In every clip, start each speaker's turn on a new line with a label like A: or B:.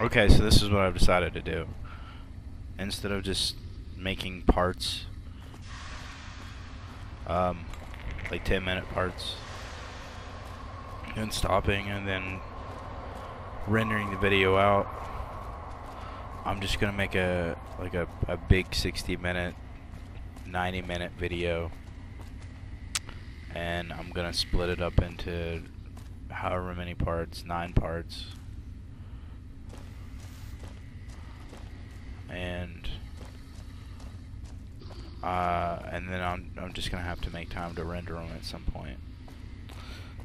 A: Okay, so this is what I've decided to do. Instead of just making parts, um, like 10 minute parts, and stopping and then rendering the video out, I'm just gonna make a like a, a big 60 minute, 90 minute video, and I'm gonna split it up into however many parts, nine parts. And uh, and then I'm I'm just gonna have to make time to render them at some point.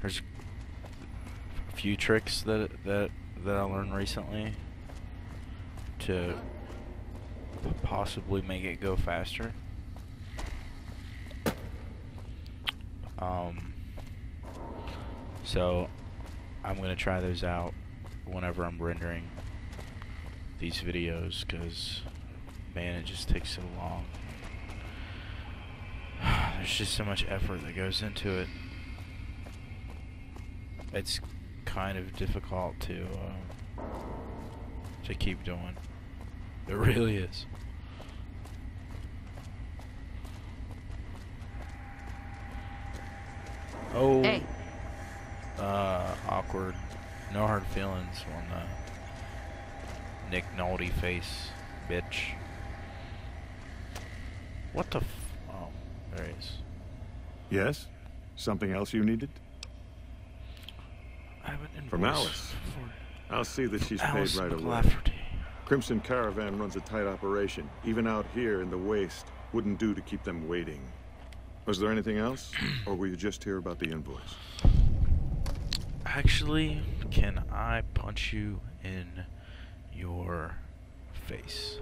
A: There's a few tricks that that that I learned recently to possibly make it go faster. Um, so I'm gonna try those out whenever I'm rendering these videos because man it just takes so long. There's just so much effort that goes into it. It's kind of difficult to uh, to keep doing. It really is. Oh
B: Hey.
A: uh awkward. No hard feelings when uh Nick Nolte face, bitch. What the f- Oh, there he is.
C: Yes? Something else you needed?
A: I have an invoice
C: From Alice.
A: for
C: I'll see that she's
A: Alice
C: paid right away.
A: McLafferty.
C: Crimson Caravan runs a tight operation. Even out here in the waste, wouldn't do to keep them waiting. Was there anything else? or were you just here about the invoice?
A: Actually, can I punch you in your face?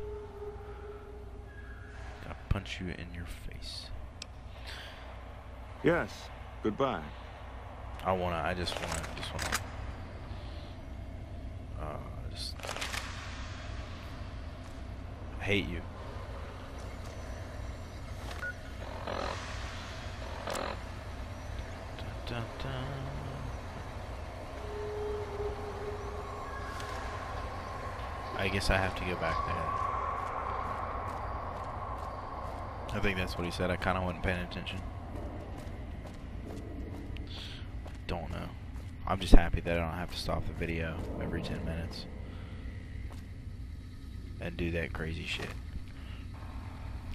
A: I punch you in your face?
C: Yes. Goodbye.
A: I wanna. I just wanna. Just wanna. Uh, just hate you. Dun, dun, dun. I guess I have to go back there. I think that's what he said. I kind of wasn't paying attention. Don't know. I'm just happy that I don't have to stop the video every 10 minutes and do that crazy shit.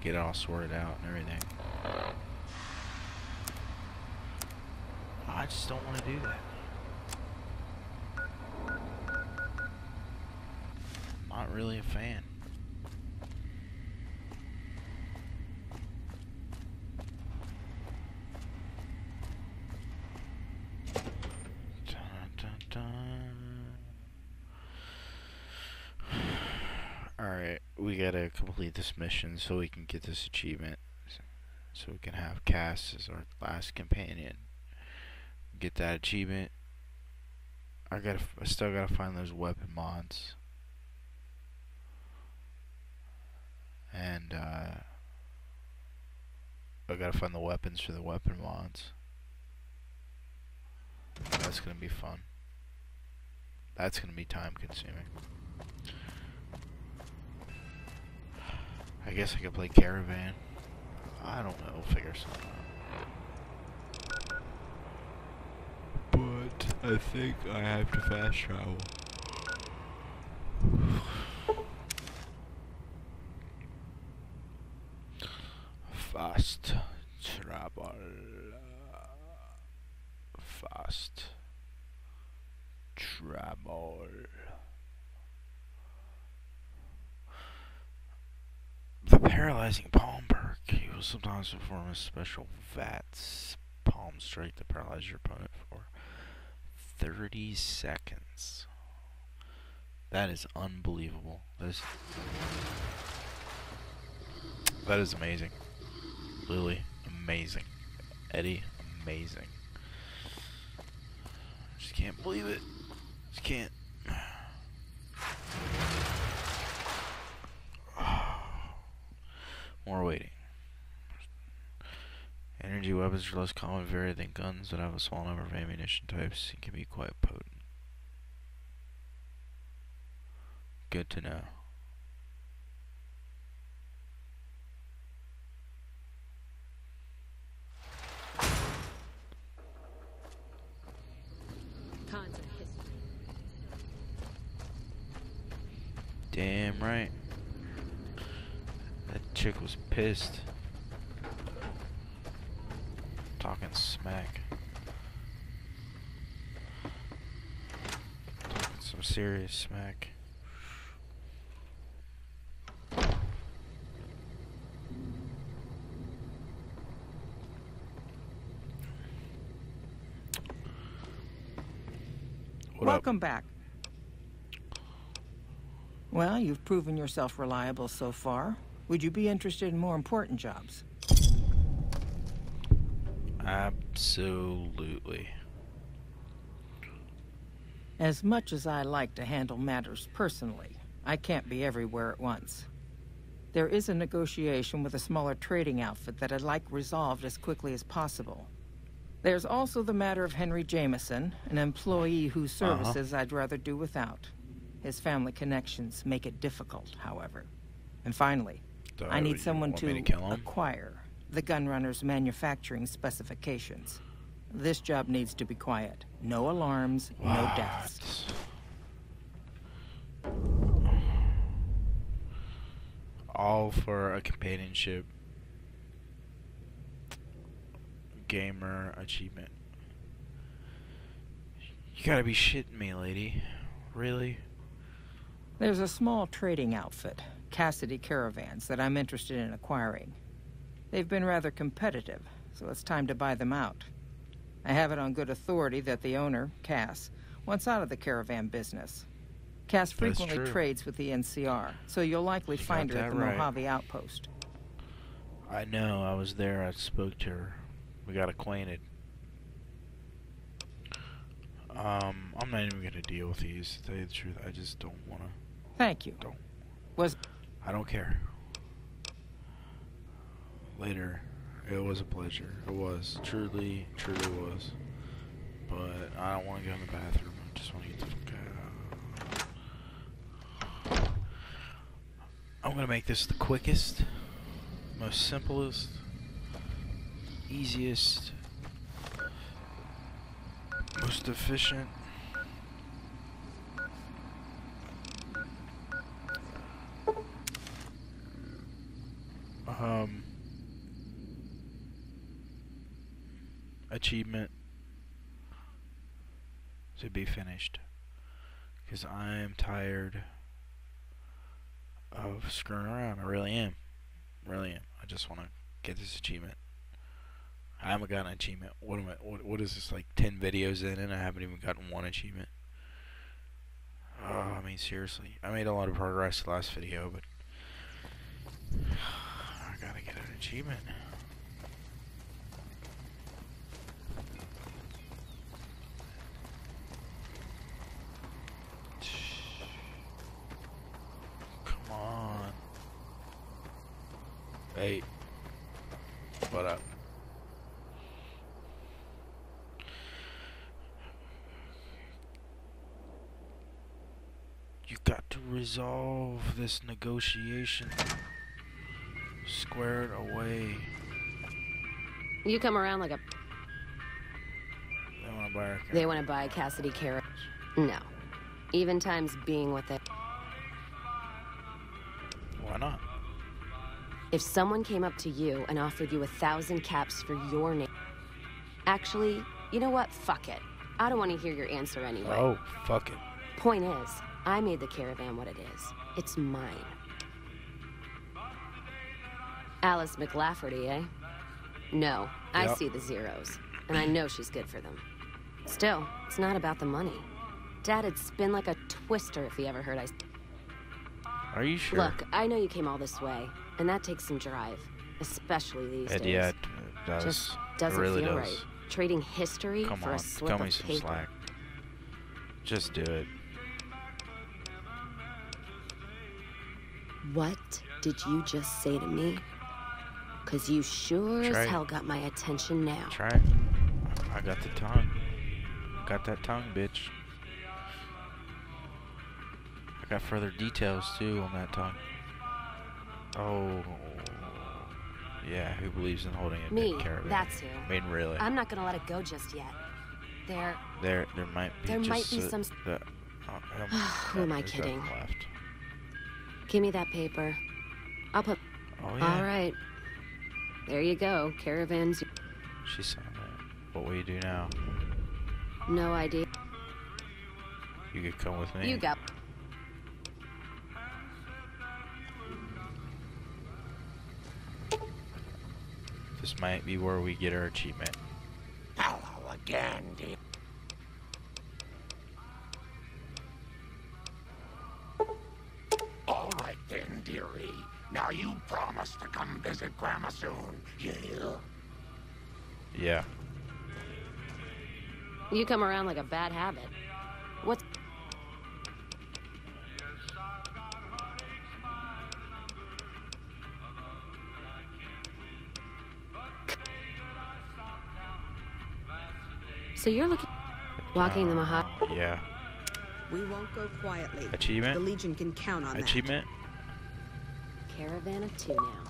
A: Get it all sorted out and everything. I just don't want to do that. Not really a fan. Alright, we gotta complete this mission so we can get this achievement. So we can have Cass as our last companion. Get that achievement. I gotta, I still gotta find those weapon mods. And, uh, I gotta find the weapons for the weapon mods. That's gonna be fun. That's gonna be time consuming. I guess I could play Caravan. I don't know, figure something out. But I think I have to fast travel. Fast travel. Fast travel. The paralyzing palm perk. You will sometimes perform a special VATS palm strike to paralyze your opponent for 30 seconds. That is unbelievable. That is That is amazing. Lily, amazing. Eddie, amazing. Just can't believe it. Just can't. More waiting. Energy weapons are less common varied than guns that have a small number of ammunition types and can be quite potent. Good to know.
B: Tons of history.
A: Damn right. That chick was pissed. Talking smack. Talking some serious smack.
D: Welcome back. Well, you've proven yourself reliable so far. Would you be interested in more important jobs?
A: Absolutely.
D: As much as I like to handle matters personally, I can't be everywhere at once. There is a negotiation with a smaller trading outfit that I'd like resolved as quickly as possible. There's also the matter of Henry Jameson, an employee whose
A: Uh-huh.
D: services I'd rather do without. His family connections make it difficult, however. And finally,
A: So
D: uh,
A: I
D: need someone to,
A: to
D: acquire the gunrunner's manufacturing specifications. This job needs to be quiet. No alarms, no deaths.
A: All for a companionship gamer achievement. You gotta be shitting me, lady. Really?
D: There's a small trading outfit, Cassidy Caravans, that I'm interested in acquiring. They've been rather competitive, so it's time to buy them out. I have it on good authority that the owner, Cass, wants out of the caravan business. Cass frequently trades with the NCR, so you'll likely
A: You
D: find her at the
A: right.
D: Mojave outpost.
A: I know, I was there, I spoke to her. We got acquainted. Um, I'm not even gonna deal with these, to tell you the truth. I just don't wanna.
D: Thank you.
A: Don't.
D: Was
A: I don't care. Later, it was a pleasure. It was. Truly, truly was. But I don't want to go in the bathroom. I just want to get the fuck out. I'm going to make this the quickest, most simplest, easiest, most efficient. Um, achievement to be finished because I am tired of screwing around. I really am. Really am. I just want to get this achievement. I haven't gotten an achievement. What am I? What, what is this? Like ten videos in, and I haven't even gotten one achievement. Oh, I mean, seriously. I made a lot of progress the last video, but I gotta get an achievement. Come on. Hey. What up? You got to resolve this negotiation. Square it away.
B: You come around like a.
A: They want to buy
B: They want to buy Cassidy Carrot. No. Even times being with it.
A: Why not?
B: If someone came up to you and offered you a thousand caps for your name. Actually, you know what? Fuck it. I don't want to hear your answer anyway.
A: Oh, fuck it.
B: Point is, I made the caravan what it is. It's mine. Alice McLafferty, eh? No, I
A: Yep.
B: see the zeros, and I know she's good for them. Still, it's not about the money. Dad'd spin like a twister if he ever heard I.
A: Are you sure?
B: Look, I know you came all this way, and that takes some drive, especially these
A: It,
B: days.
A: yeah, it does.
B: Just doesn't
A: really
B: feel
A: does.
B: right. Trading history
A: Come
B: for
A: on,
B: a slip
A: cut
B: of
A: me some
B: paper.
A: slack. Just do it.
B: What did you just say to me? Cause you sure
A: Try
B: as
A: it.
B: hell got my attention now.
A: Try it. I got the tongue. Got that tongue, bitch. I I got further details too on that tongue. Oh, yeah. Who believes in holding a
B: Me,
A: caravan?
B: that's who.
A: I mean, really.
B: I'm not gonna let it go just yet. There,
A: there, there might be.
B: There might be
A: a-
B: some-
A: the- oh, um,
B: Who am I kidding?
A: Left.
B: give me that paper. I'll put.
A: Oh yeah.
B: All right. There you go. Caravans.
A: She signed it. What will you do now?
B: No idea.
A: You could come with me.
B: You got.
A: This might be where we get our achievement.
E: Hello again, dear. Come visit Grandma soon. You hear?
A: Yeah.
B: You come around like a bad habit. What's. So you're looking. Walking the uh, Mahat.
A: Yeah.
F: We won't go quietly. The Legion can count on that.
A: Achievement.
B: Caravan of two now.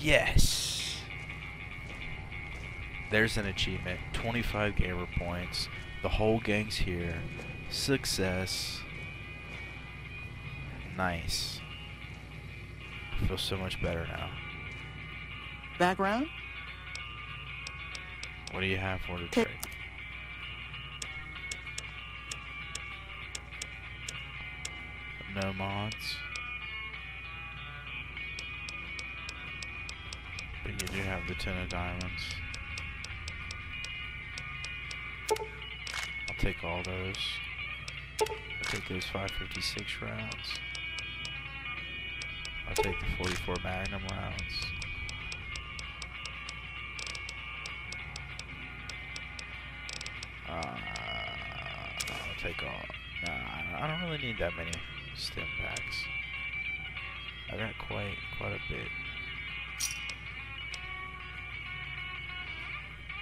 A: Yes. There's an achievement. 25 gamer points. The whole gang's here. Success. Nice. I feel so much better now.
G: Background?
A: What do you have for the
G: Okay.
A: trade? No mods. But you do have the ten of diamonds. I'll take all those. I'll take those 556 rounds. I'll take the 44 Magnum rounds. Uh, I'll take all. Nah, I don't- really need that many stim packs. I got quite quite a bit.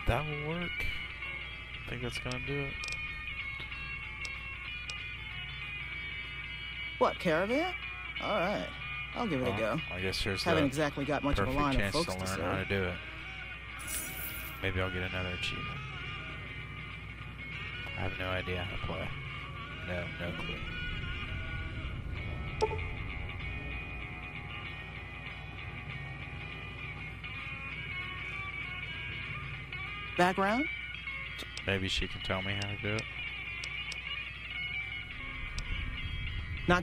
A: That will work. I think that's gonna do it.
G: What, caravan? Alright. I'll give it a go.
A: I guess there's
G: Haven't
A: the
G: exactly got much of a line of
A: chance
G: folks
A: to
G: to
A: learn how to do it. Maybe I'll get another achievement. I have no idea how to play. No, no clue.
G: Background?
A: Maybe she can tell me how to do it.
G: Not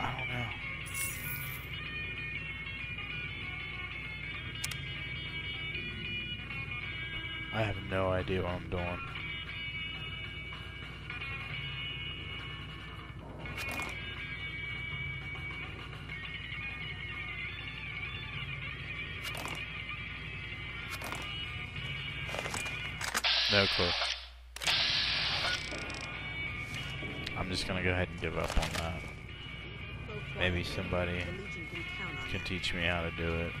A: I don't know. I have no idea what I'm doing. No clue. I'm just gonna go ahead and give up on that. Maybe somebody
F: can
A: teach me how to do it.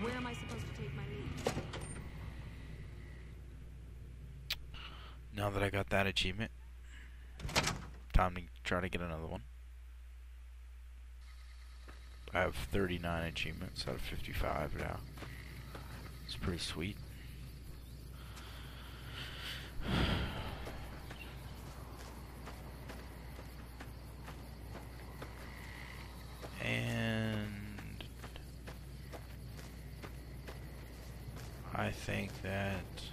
F: Where am I supposed to take my?
A: Now that I got that achievement, time to try to get another one. I have 39 achievements out of 55 now. It's pretty sweet. And I think that